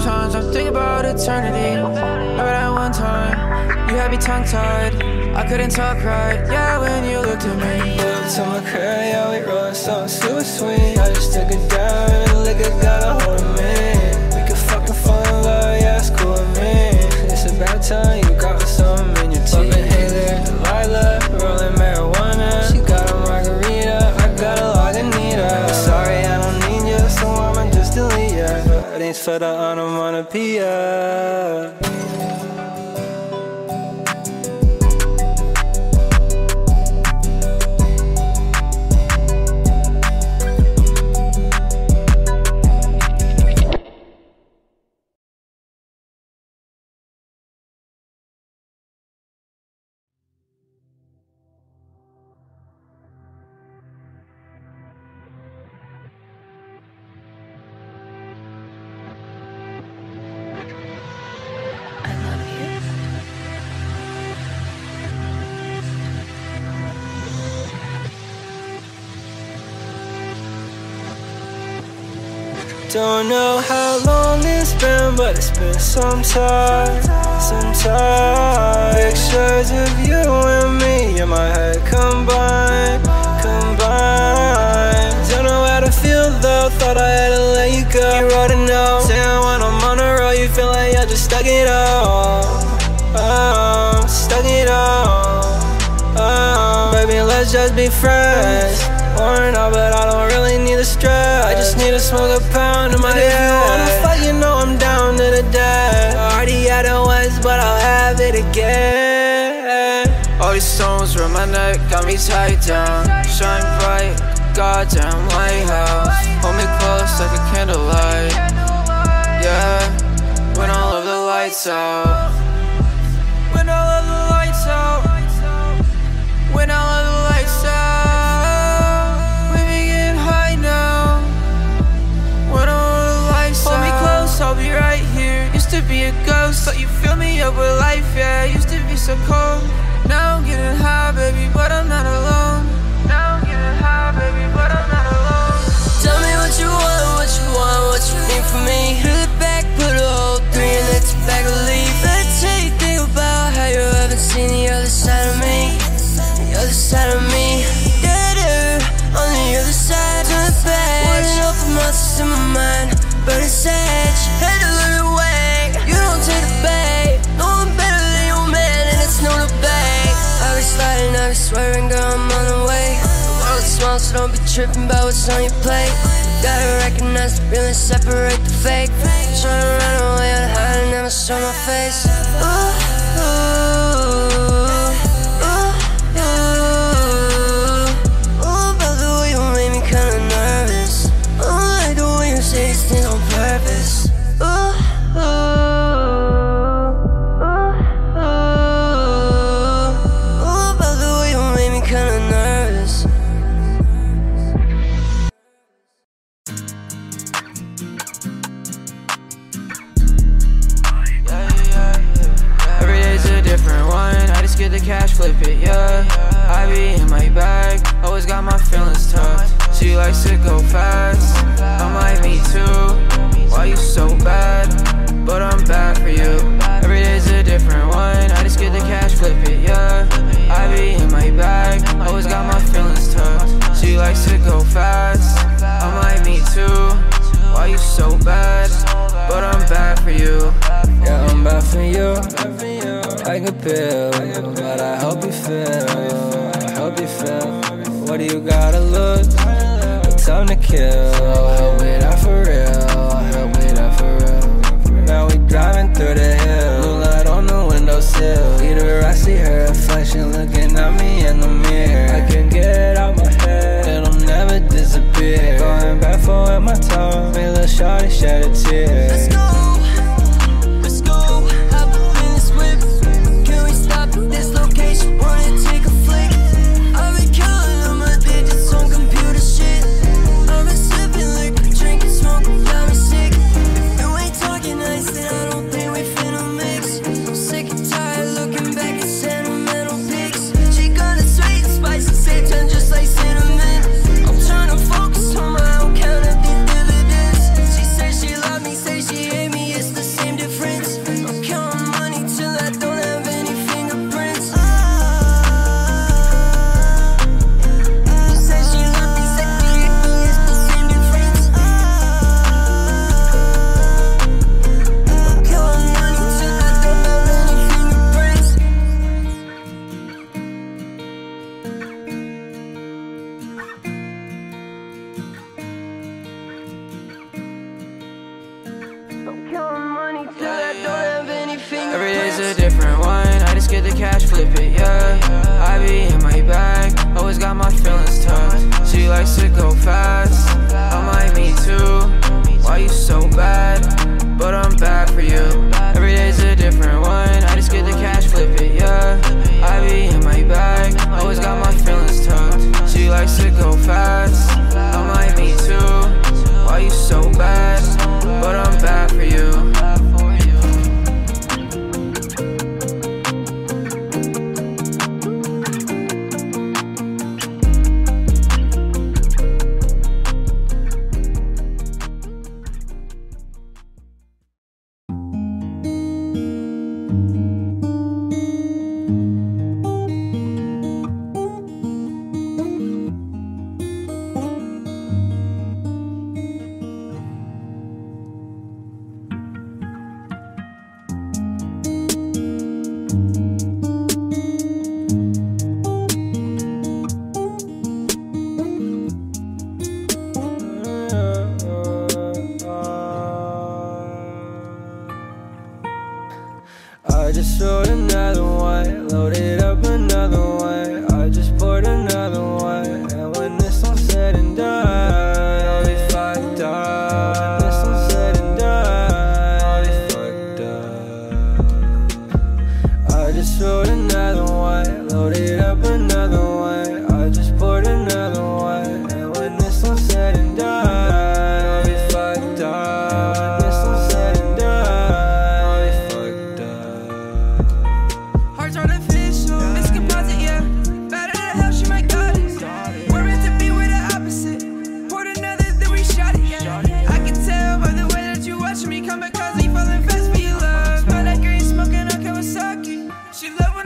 sometimes I'm thinking about eternity. Remember that one time, you had me tongue tied. I couldn't talk right, yeah, when you looked at me. Look to my crib, yeah, we rollin' something super sweet. I just took it down, and the liquor got a hold of me. We could fucking fall in love, yeah, it's cool with me. It's about time for the onomatopoeia. But it's been some time, some time. Pictures of you and me in my head combined, combined. Don't know how to feel though, thought I had to let you go. You wrote a note, saying when I'm on the road, you feel like I just stuck it out. Oh, stuck it out. Oh, baby, let's just be friends. Worn out, but I don't really need the stress. I just need to smoke a pound in my head. If you wanna fuck, you know already had it once, but I'll have it again. All these stones around my neck got me tied down. Shine bright, goddamn lighthouse. Hold me close like a candlelight. Yeah, when all of the lights out. Ghost, thought you fill me up with life, yeah. Used to be so cold. Now I'm getting high, baby, but I'm not alone. Now I'm getting high, baby, but I'm not alone. Tell me what you want, what you want, what you need from me. World so don't be tripping about what's on your plate. Gotta recognize the real and separate the fake. Trying to run away, I'd hide and never show my face. Ooh, ooh, for you. Yeah, I'm bad for you. Like a pill, but I hope you feel. I hope you feel. What do you gotta lose? It's time to kill. Help me out for real. Help me out for real. Now we driving through the hill. Blue light on the windowsill. Either I see her reflection looking at me in the mirror. I can get it out my head. It'll never disappear. Going back for it, my tongue. Make little shawty shed a tear.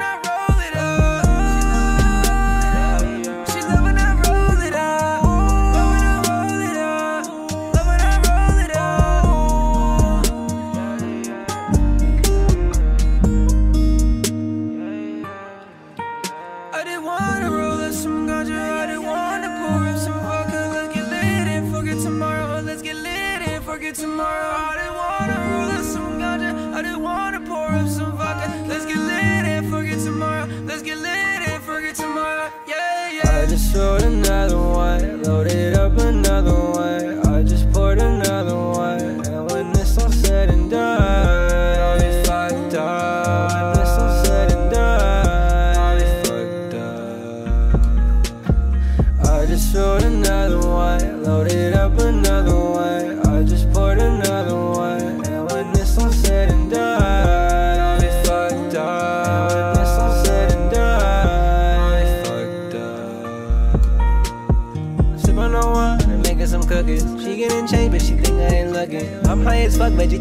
not road.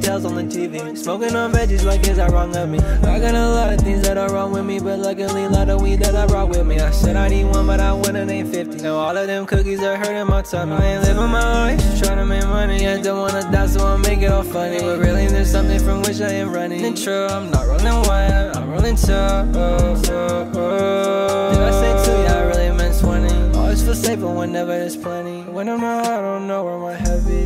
details on the TV. Smoking on veggies like is that wrong of me? I got a lot of things that are wrong with me, but luckily a lot of weed that I brought with me. I said I need one, but I went and name 50. Now all of them cookies are hurting my tummy. I ain't living my life, trying to make money. I don't wanna die, so I make it all funny. But really, there's something from which I am running. And true, I'm not rolling wire, I'm rolling two. Oh, I say two, yeah, I really meant 20. Always feel but whenever there's plenty. When I'm not, I don't know where my head be.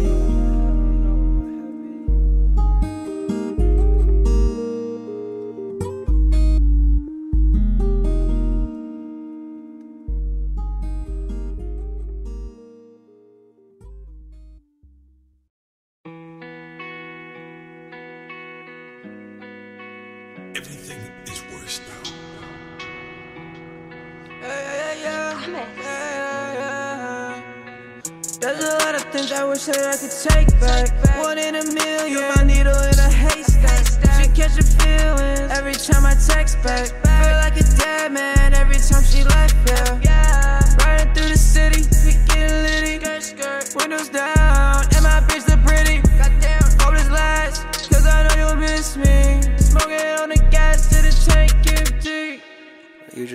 I could take back. One in a million, you're my needle in a haystack. She catch a feeling every time I text back. Feel like a dead man.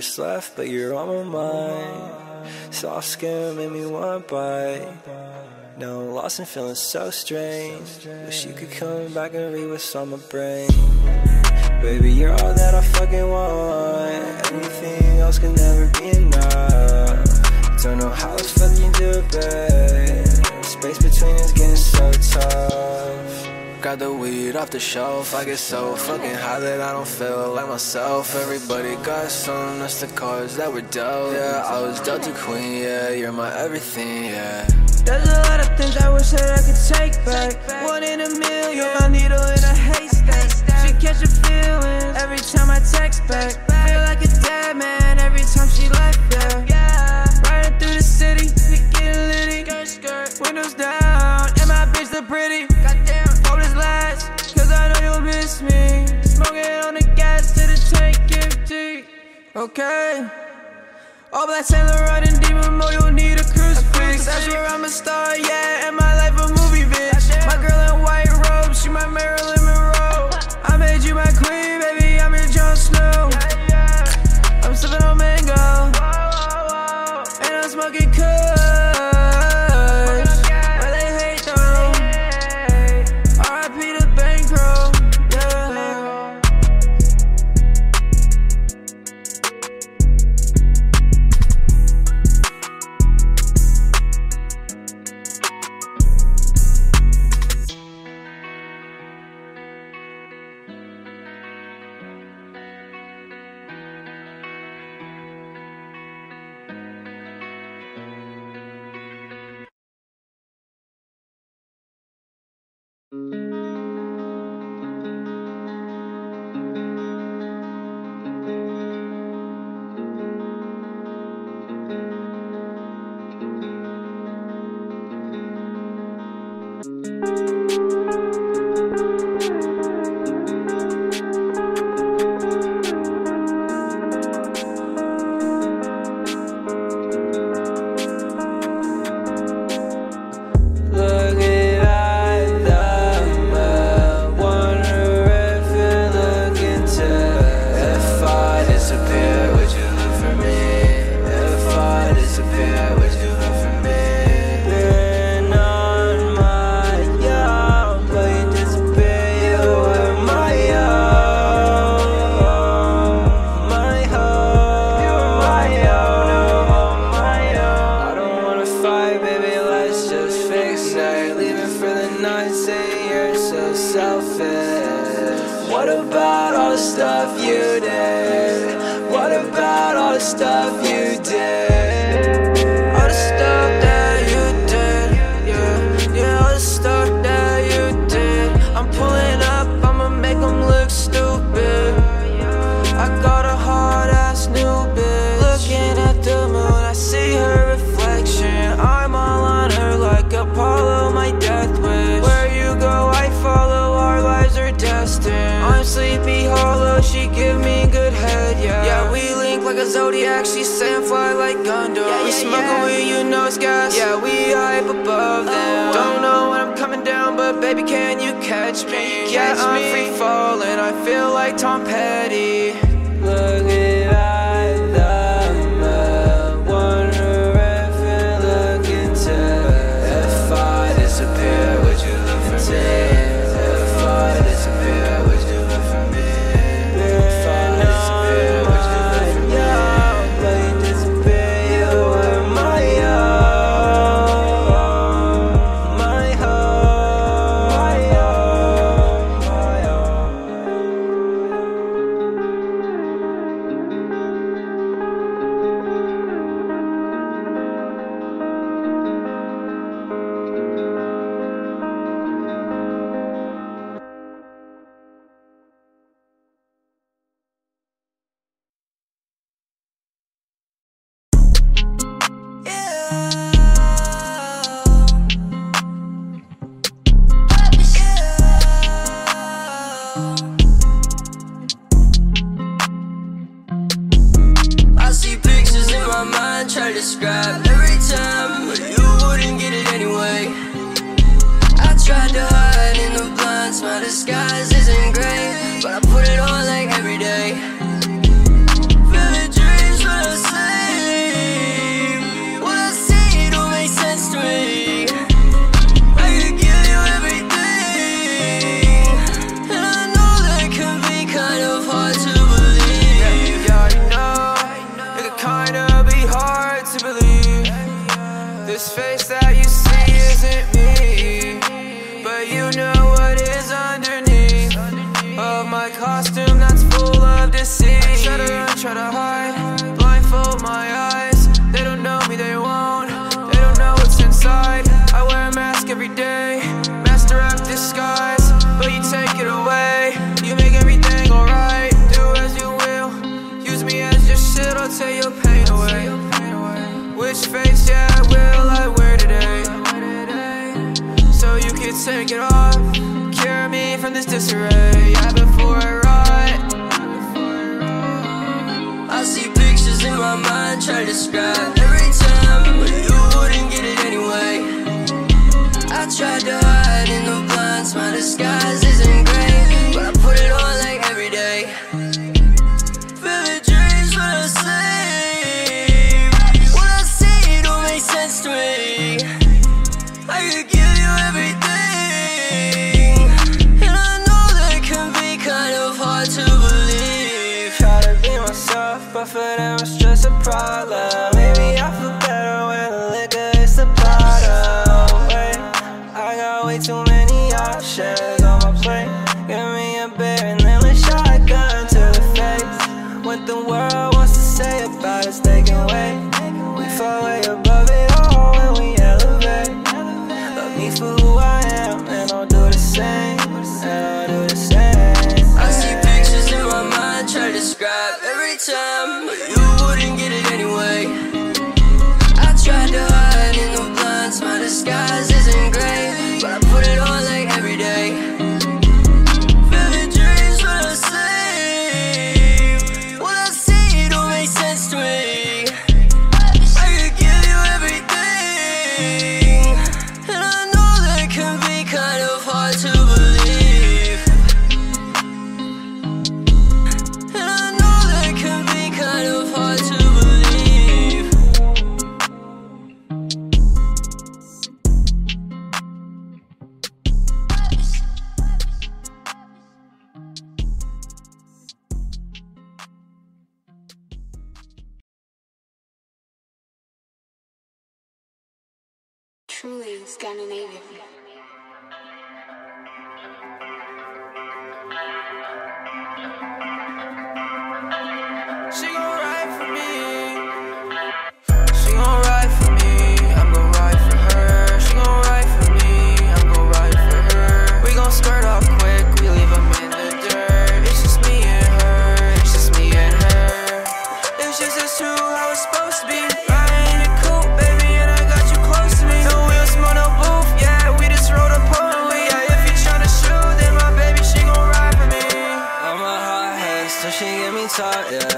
just left, but you're on my mind. Soft skin made me want to bite. Now I'm lost and feeling so strange. Wish you could come back and read what's on my brain. Baby, you're all that I fucking want. Anything else could never be enough. Don't know how the fuck you do it, babe. Space between us getting so tight. Got the weed off the shelf. I get so fucking high that I don't feel like myself. Everybody got some, that's the cards that were dealt. Yeah, I was dealt a queen, yeah, you're my everything, yeah. There's a lot of things I wish that I could take back. One in a million, my needle in a haystack. She catch a feeling every time I text back. Feel like a dead man every time she left, yeah. Riding through the city, we getting litty. Windows down. okay? All black Sailor running demon mode, You need a crucifix. That's where I'm a star, yeah, and my life a movie, bitch. My girl in white robes, she my Marilyn Monroe. I made you my queen. take it off. Cure me from this disarray. Yeah, before I rot I see pictures in my mind Try to describe. Every time But you wouldn't get it anyway. I tried to hide in the blinds My disguise isn't great But I put it on like every day. Vivid dreams when I sleep. What I see don't make sense to me. I could but for them it's just a problem. Scandinavia. yeah.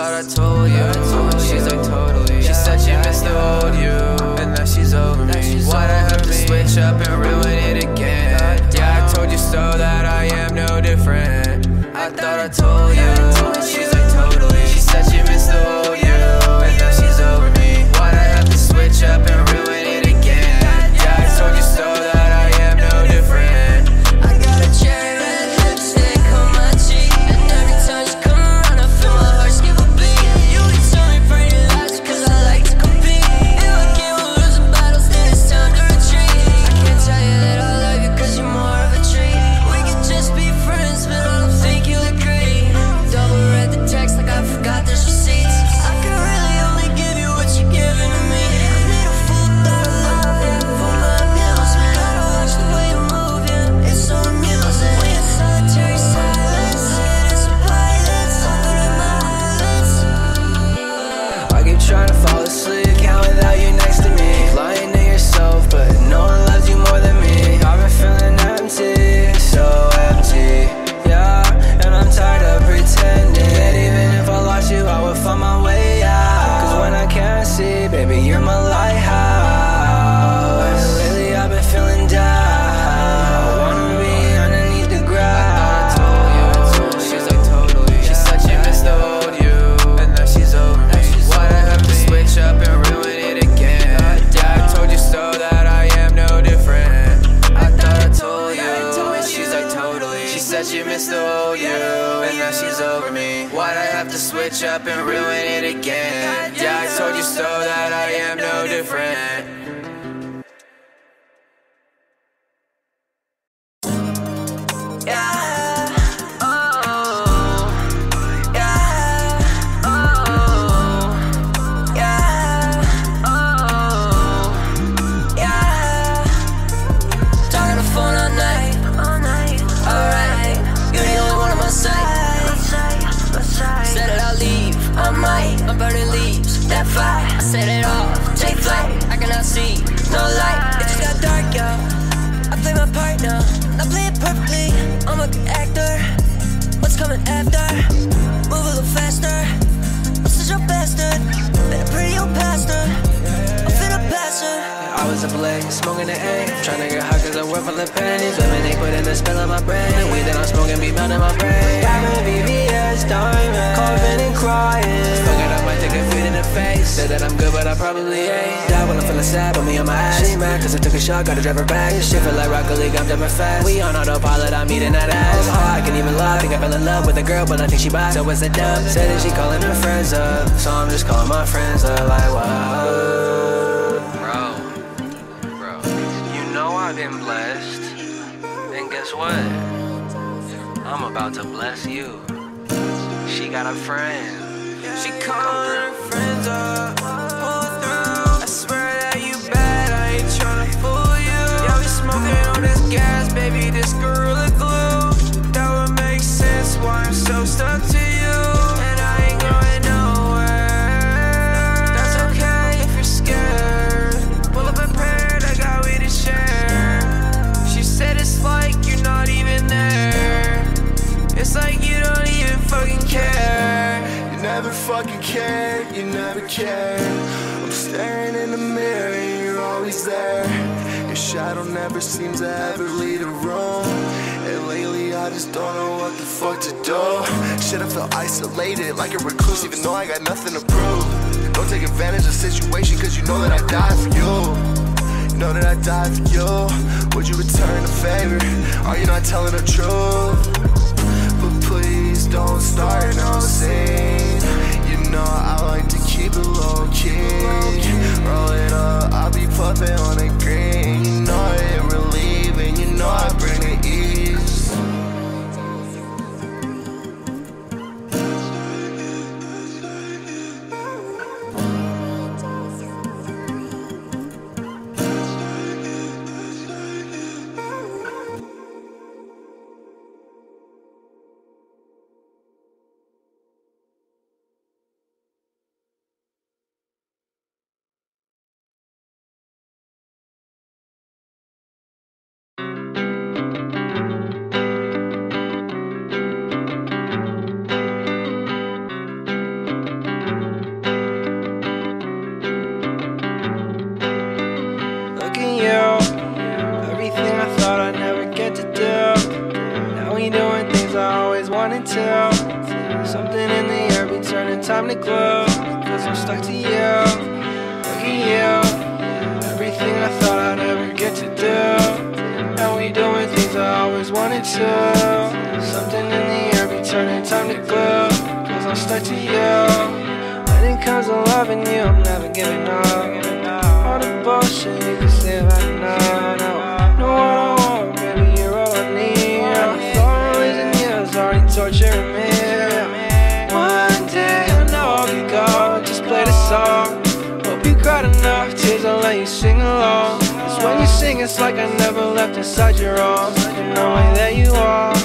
I thought I told you, she's like totally. She said she missed the old you, and now she's over me. Why'd I have to switch up and ruin it smoking the A. Tryna get high cause I work for the pennies Lemonade put in the spell on my brain. The weed that I'm smoking be melting my brain. Diamond VVS, diamond. Coughing and crying. Fuck it up, I take a feet in the face. Said that I'm good but I probably ain't. Die when I'm feeling sad, put me on my ass. She mad cause I took a shot, gotta drive her back. Shit feel like Rocket League, I'm jumping fast. We on autopilot, I'm eating that ass. Oh, I can even lie, think I fell in love with a girl But I think she bi, so what's the dub? Said that she calling her friends up. So I'm just calling my friends up. Like, wow been blessed. And guess what? I'm about to bless you. She got a friend. She calling her friends up, pull through. I swear that you bad, I ain't tryna fool you. Yeah, we smoking on this gas, baby, this. You never cared. I'm staring in the mirror and you're always there. Your shadow never seems to ever lead a room. And lately I just don't know what the fuck to do. Shit, I feel isolated like a recluse, even though I got nothing to prove. Don't take advantage of the situation, cause you know that I die for you. Know that I die for you. Would you return the favor? Are you not telling the truth? But please don't start no scene. Know I like to keep it low key. Roll it up, I'll be puffing on the green. You know it relieving, you know I bring Cause I'm stuck to you, look at you. Everything I thought I'd ever get to do Now we doing things I always wanted to. Something in the air be turning time to glow Cause I'm stuck to you. When it comes to loving you, I'm never giving up. it's like I never left inside your arms. Knowing that you are.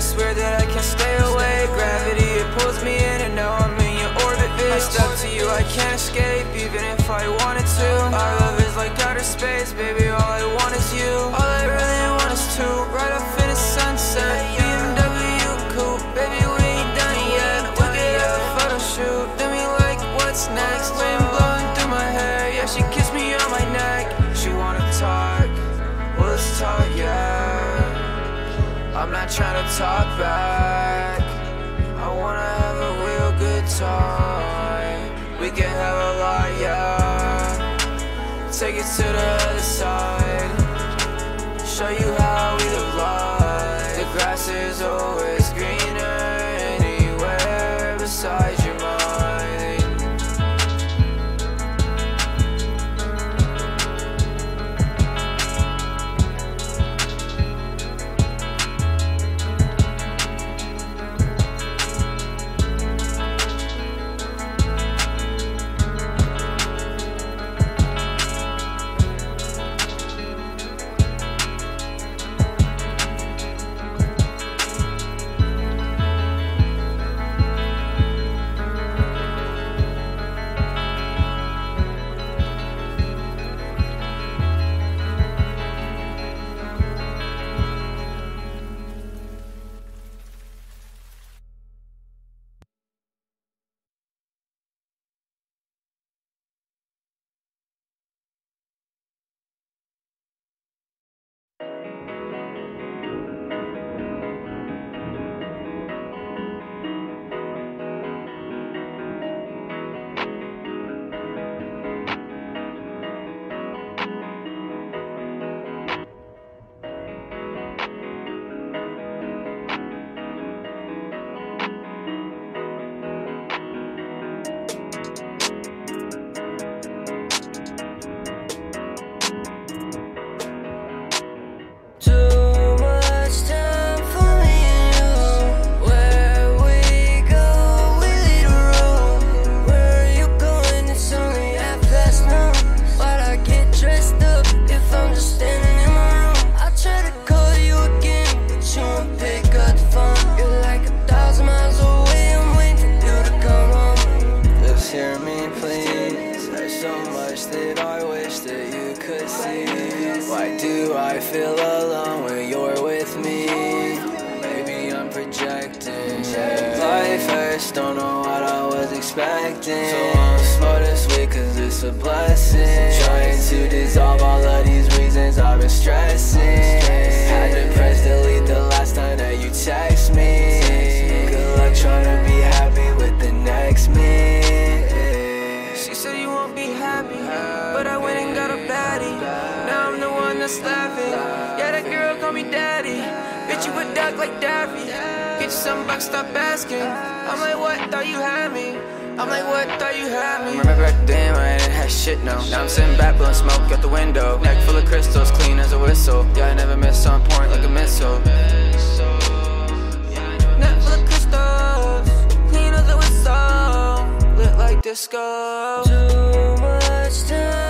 to swear that I can't stay away. Gravity, it pulls me in and now I'm in your orbit, bitch Stuck to you, I can't escape, even if I wanted to. Our love is like outer space, baby, trying to talk back. I wanna have a real good time. We can have a lot, yeah. Take it to the other side. Show you how Hurts, don't know what I was expecting. So I'ma smoke this week cause it's a blessing. Trying to dissolve all of these reasons I've been stressing. Had to press delete the last time that you text me. Good luck trying to be happy with the next me. She said you won't be happy, but I went and got a baddie. Now I'm the one that's laughing. Yeah, that girl call me daddy. Bitch, you a duck like Daffy. Get some bucks, stop asking. I'm like, what? Thought you had me. I'm like, what? Thought you had me. Remember back then when I didn't have shit, no Now I'm sitting back blowing smoke out the window Neck full of crystals, clean as a whistle Yeah, I never miss on point like a missile Neck full of crystals, clean as a whistle, lit like disco. Too much time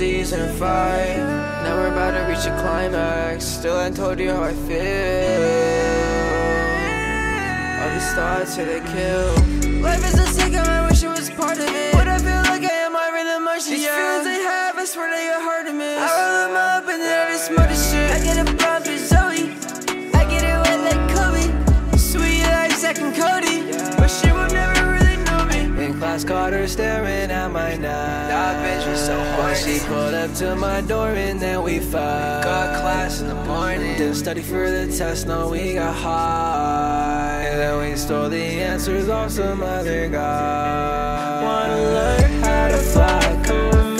season five. Now we're about to reach a climax. Still, I told you how I feel. All these thoughts here they kill. Life is a sitcom, I wish it was part of it. But I feel like I am my rhythm motion. These feelings I have, I swear they are hard to miss. I roll them up Caught her staring at my knife. That bitch was so hard. She pulled up to my door and then we fucked. Got class in the morning. Didn't study for the test, no, we got high. And then we stole the answers off some other guy. Wanna learn how to fly? Come